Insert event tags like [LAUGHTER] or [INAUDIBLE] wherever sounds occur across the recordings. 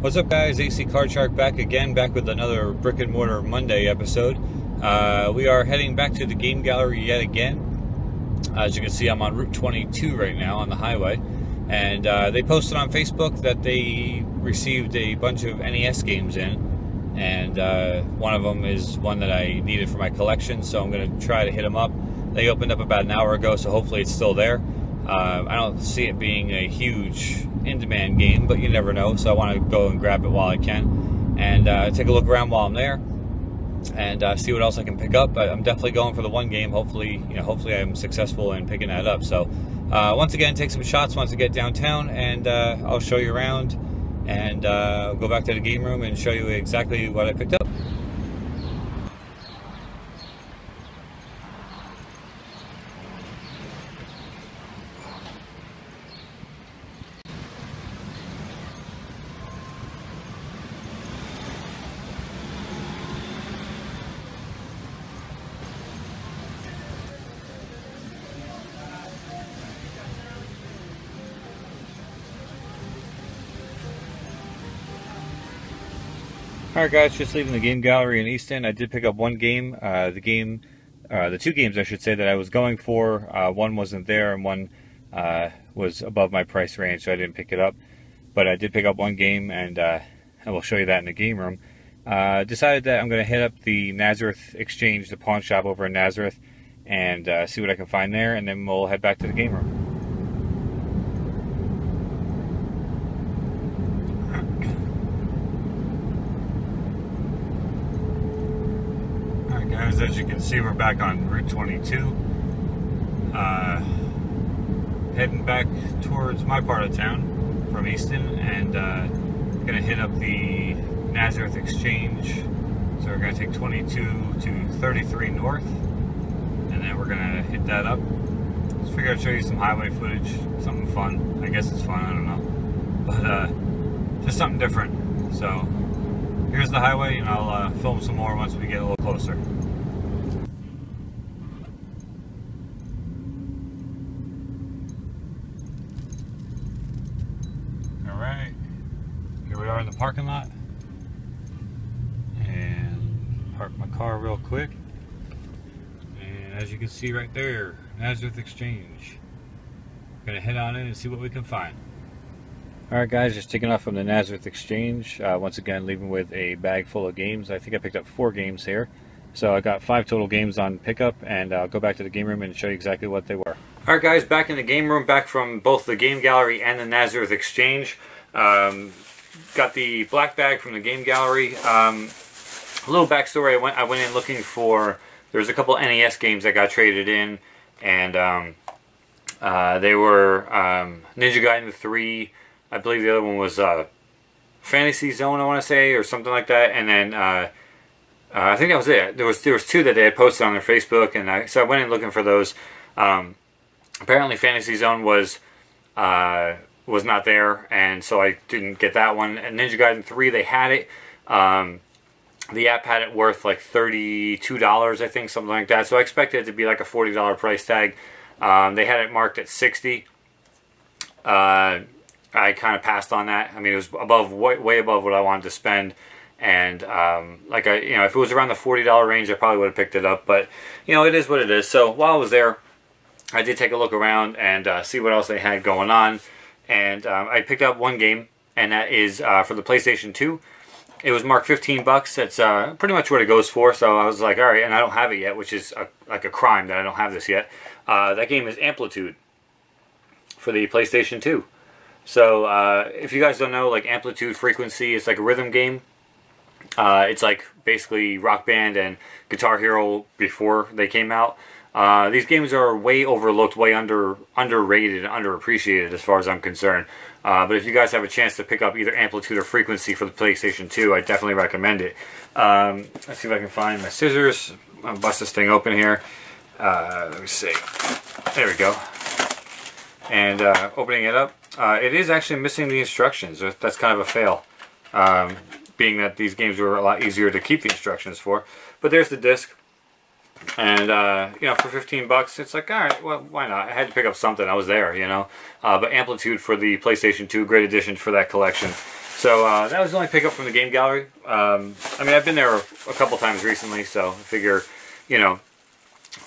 What's up, guys? AC Card Shark back again, back with another Brick and Mortar Monday episode. Uh, we are heading back to the game gallery yet again. As you can see, I'm on Route 22 right now on the highway. And uh, they posted on Facebook that they received a bunch of NES games in. And uh, one of them is one that I needed for my collection, so I'm going to try to hit them up. They opened up about an hour ago, so hopefully it's still there. Uh, I don't see it being a huge in-demand game, but you never know. So I want to go and grab it while I can, and uh, take a look around while I'm there, and uh, see what else I can pick up. But I'm definitely going for the one game. Hopefully, you know, hopefully I'm successful in picking that up. So uh, once again, take some shots once I get downtown, and uh, I'll show you around, and uh, go back to the game room and show you exactly what I picked up. Alright guys, just leaving the game gallery in Easton. I did pick up one game. Uh, the game, uh, the two games I should say that I was going for, uh, one wasn't there and one uh, was above my price range, so I didn't pick it up. But I did pick up one game and uh, I will show you that in the game room. Uh, decided that I'm going to hit up the Nazareth Exchange, the pawn shop over in Nazareth, and see what I can find there, and then we'll head back to the game room. Guys, as you can see, we're back on Route 22. Uh, heading back towards my part of town from Easton and uh, gonna hit up the Nazareth Exchange. So we're gonna take 22 to 33 North and then we're gonna hit that up. Just figure I'd show you some highway footage, something fun. I guess it's fun, I don't know. But uh, just something different. So here's the highway and I'll uh, film some more once we get a little closer. Alright, here we are in the parking lot and park my car real quick and as you can see right there, Nazareth Exchange. Gonna head on in and see what we can find. Alright guys, just taking off from the Nazareth Exchange. Uh, once again, leaving with a bag full of games. I think I picked up four games here. So I got five total games on pickup, and I'll go back to the game room and show you exactly what they were. Alright guys, back in the game room, back from both the game gallery and the Nazareth Exchange. Um, got the black bag from the game gallery. Um, a little backstory, I went, I went in looking for, there's a couple NES games that got traded in, and um, uh, they were um, Ninja Gaiden 3, I believe the other one was uh, Fantasy Zone, I want to say, or something like that. And then uh, uh, I think that was it. There was there was two that they had posted on their Facebook, and I, so I went in looking for those. Um, apparently, Fantasy Zone was uh, was not there, and so I didn't get that one. And Ninja Gaiden three, they had it. Um, the app had it worth like thirty-two dollars, I think, something like that. So I expected it to be like a forty-dollar price tag. Um, they had it marked at sixty. Uh, I kind of passed on that. I mean, it was above, way, way above what I wanted to spend. And um, like I, you know, if it was around the forty dollar range, I probably would have picked it up. But you know, it is what it is. So while I was there, I did take a look around and uh, see what else they had going on. And um, I picked up one game, and that is uh, for the PlayStation Two. It was marked fifteen bucks. That's uh, pretty much what it goes for. So I was like, all right, and I don't have it yet, which is a, like a crime that I don't have this yet. Uh, that game is Amplitude for the PlayStation Two. So uh, if you guys don't know, like amplitude frequency, it's like a rhythm game. Uh, it's like basically Rock Band and Guitar Hero before they came out. Uh, these games are way overlooked, way under underrated, underappreciated as far as I'm concerned. Uh, but if you guys have a chance to pick up either Amplitude or Frequency for the PlayStation 2, I definitely recommend it. Um, let's see if I can find my scissors. I'll bust this thing open here. Uh, let me see. There we go. And uh, opening it up, uh, it is actually missing the instructions. That's kind of a fail, um, being that these games were a lot easier to keep the instructions for. But there's the disc, and uh, you know, for 15 bucks, it's like, all right, well, why not? I had to pick up something. I was there, you know. Uh, but Amplitude for the PlayStation 2, great addition for that collection. So uh, that was the only pickup from the game gallery. Um, I mean, I've been there a couple times recently, so I figure, you know,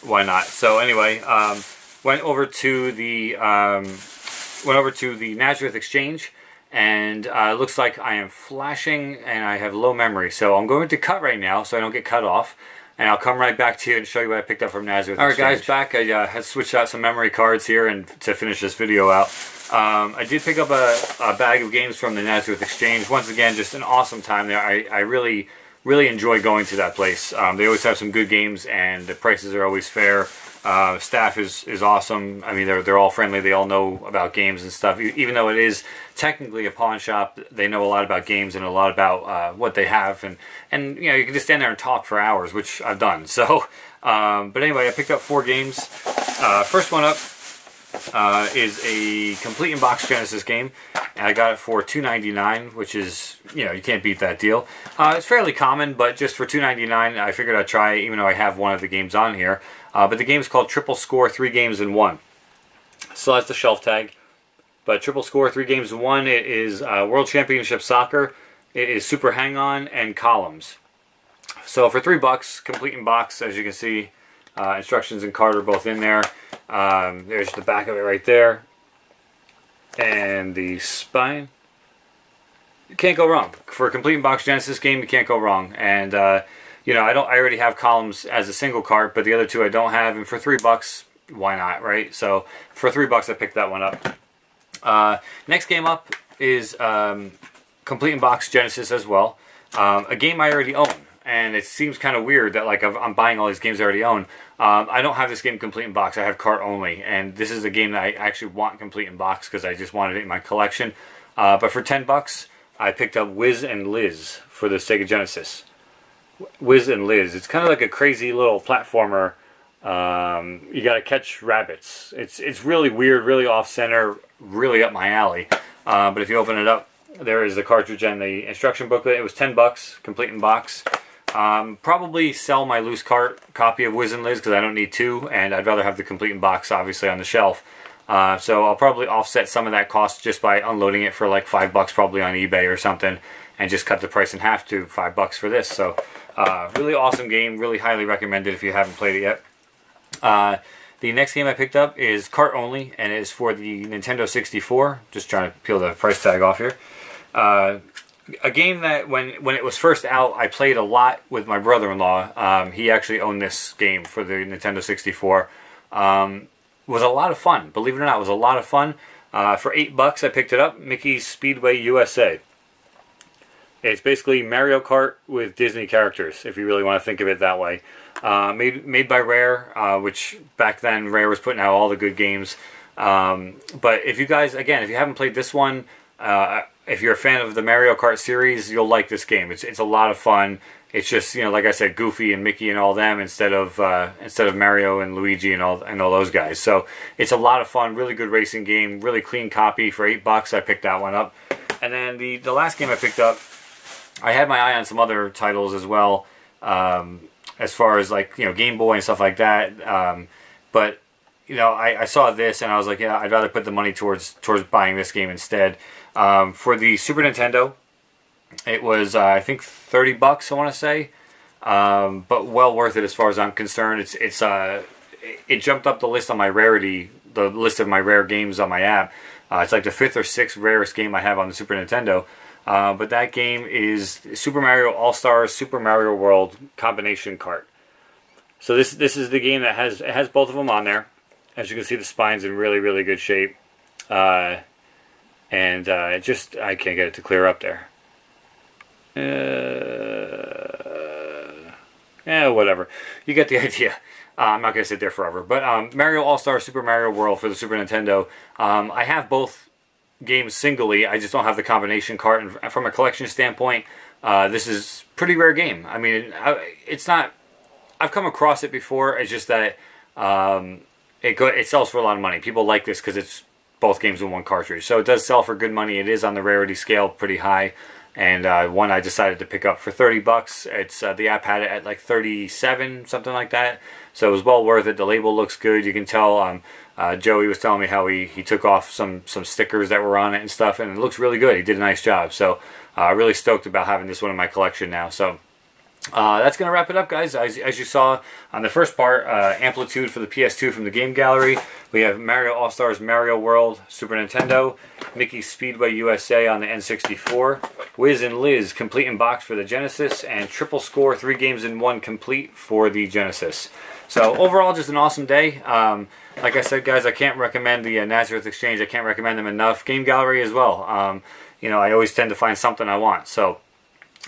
why not? So anyway, um, went over to the um, went over to the Nazareth Exchange, and uh, looks like I am flashing and I have low memory. So I'm going to cut right now, so I don't get cut off. And I'll come right back to you and show you what I picked up from Nazareth. All right, guys, back. I uh, had switched out some memory cards here and to finish this video out. Um, I did pick up a, a, bag of games from the Nazareth Exchange. Once again, just an awesome time there. I, I really, really enjoy going to that place. Um, they always have some good games, and the prices are always fair. Uh, staff is, is awesome. I mean, they're, they're all friendly. They all know about games and stuff. Even though it is technically a pawn shop, they know a lot about games and a lot about uh, what they have. And, and, you know, you can just stand there and talk for hours, which I've done. [LAUGHS] So, um, but anyway, I picked up four games. Uh, first one up uh, is a complete in box Genesis game. And I got it for $2.99, which is, you know, you can't beat that deal. Uh, it's fairly common, but just for $2.99, I figured I'd try it, even though I have one of the games on here. Uh, but the game is called Triple Score Three Games in One. So that's the shelf tag. But Triple Score Three Games in One, it is uh, World Championship Soccer, it is Super Hang On, and Columns. So for three bucks, complete in box, as you can see, uh, instructions and card are both in there. Um, there's the back of it right there. And the spine. You can't go wrong. For a complete box Genesis game, you can't go wrong. And, uh, you know, I don't. I already have columns as a single card, but the other two I don't have. And for three bucks, why not, right? So for three bucks, I picked that one up. Uh, next game up is um, Complete in Box Genesis as well. Um, a game I already own and it seems kind of weird that like I'm buying all these games I already own. Um, I don't have this game complete in box. I have cart only, and this is a game that I actually want complete in box because I just wanted it in my collection. Uh, but for ten bucks, I picked up Wiz and Liz for the Sega Genesis. Wiz and Liz. It's kind of like a crazy little platformer. Um, you got to catch rabbits. It's it's really weird, really off center, really up my alley. Uh, but if you open it up, there is the cartridge and the instruction booklet. It was ten bucks, complete in box. Um, probably sell my loose cart copy of Wiz and Liz because I don't need two, and I'd rather have the complete box, obviously, on the shelf. Uh, so I'll probably offset some of that cost just by unloading it for like five bucks, probably on eBay or something, and just cut the price in half to five bucks for this. So uh, really awesome game, really highly recommended if you haven't played it yet. Uh, the next game I picked up is cart only, and it is for the Nintendo 64. Just trying to peel the price tag off here. A game that when when it was first out, I played a lot with my brother-in-law. Um, he actually owned this game for the Nintendo 64. Um, was a lot of fun. Believe it or not, it was a lot of fun. Uh, for eight bucks, I picked it up. Mickey's Speedway USA. It's basically Mario Kart with Disney characters, if you really want to think of it that way. Uh, made made by Rare, uh, which back then Rare was putting out all the good games. Um, but if you guys, again, if you haven't played this one, uh, if you're a fan of the Mario Kart series, you'll like this game. It's it's a lot of fun. It's just you know, like I said, Goofy and Mickey and all them instead of uh, instead of Mario and Luigi and all and all those guys. So it's a lot of fun. Really good racing game. Really clean copy for eight bucks. I picked that one up. And then the the last game I picked up, I had my eye on some other titles as well. Um, as far as like you know Game Boy and stuff like that. Um, but you know, I, I saw this and I was like, yeah, I'd rather put the money towards towards buying this game instead. Um, for the Super Nintendo, it was uh, I think thirty bucks. I want to say, um, but well worth it as far as I'm concerned. It's it's uh, it jumped up the list on my rarity, the list of my rare games on my app. Uh, it's like the fifth or sixth rarest game I have on the Super Nintendo. Uh, but that game is Super Mario All Stars Super Mario World combination cart. So this this is the game that has has both of them on there. As you can see, the spine's in really really good shape. Uh, and uh, just I can't get it to clear up there. Uh, yeah, whatever. You get the [LAUGHS] idea. Uh, I'm not going to sit there forever. But um, Mario All Star Super Mario World for the Super Nintendo. Um, I have both games singly. I just don't have the combination cart. And from a collection standpoint, uh, this is pretty rare game. I mean, it's not. I've come across it before. It's just that um, it go, it sells for a lot of money. People like this because it's both games in one cartridge. So it does sell for good money. It is on the rarity scale pretty high. And uh, one I decided to pick up for 30 bucks. It's uh, the app had it at like 37, something like that. So it was well worth it. The label looks good. You can tell. Um, uh, Joey was telling me how he, he took off some some stickers that were on it and stuff, and it looks really good. He did a nice job. So uh, really stoked about having this one in my collection now. So. Uh, that's going to wrap it up, guys. As, as, you saw on the first part, uh, Amplitude for the PS2 from the Game Gallery. We have Mario All-Stars Mario World, Super Nintendo. Mickey Speedway USA on the N64. Wiz and Liz, complete in box for the Genesis. And Triple Score, three games in one complete for the Genesis. So overall, just an awesome day. Um, like I said, guys, I can't recommend the uh, Nazareth Exchange. I can't recommend them enough. Game Gallery as well. Um, you know, I always tend to find something I want. So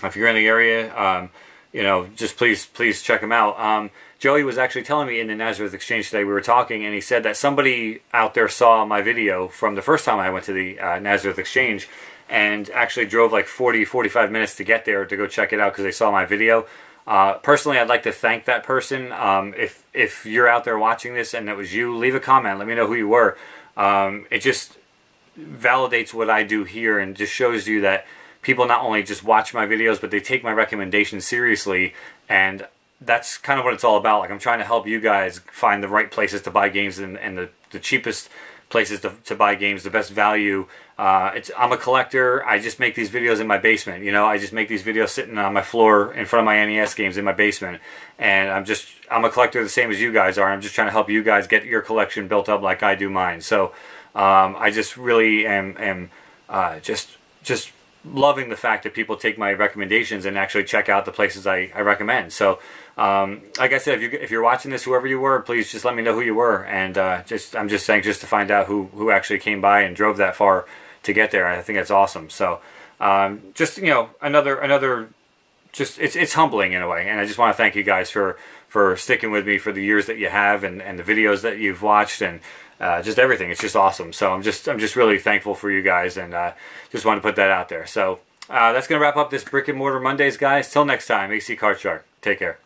if you're in the area... Um, you know, just please, please check him out. Um, Joey was actually telling me in the Nazareth Exchange today, we were talking, and he said that somebody out there saw my video from the first time I went to the uh, Nazareth Exchange and actually drove like 40, 45 minutes to get there to go check it out because they saw my video. Uh, personally, I'd like to thank that person. Um, if, if you're out there watching this and it was you, leave a comment. Let me know who you were. Um, it just validates what I do here and just shows you that people not only just watch my videos, but they take my recommendations seriously. And that's kind of what it's all about. Like I'm trying to help you guys find the right places to buy games and, and the, the cheapest places to, to buy games, the best value. Uh, it's, I'm a collector. I just make these videos in my basement. You know, I just make these videos sitting on my floor in front of my NES games in my basement. And I'm just, I'm a collector the same as you guys are. I'm just trying to help you guys get your collection built up like I do mine. So um, I just really am, am uh, just, just loving the fact that people take my recommendations and actually check out the places I, I recommend. So, um, like I said, if you if you're watching this, whoever you were, please just let me know who you were, and uh, just I'm just saying just to find out who who actually came by and drove that far to get there. I think that's awesome. So, um, just you know, another another, just it's it's humbling in a way, and I just want to thank you guys for for sticking with me for the years that you have and and the videos that you've watched and uh, just everything. It's just awesome. So I'm just I'm just really thankful for you guys, and uh, just want to put that out there. So uh, that's gonna wrap up this brick and mortar Mondays, guys. Till next time, AC Card Shark. Take care.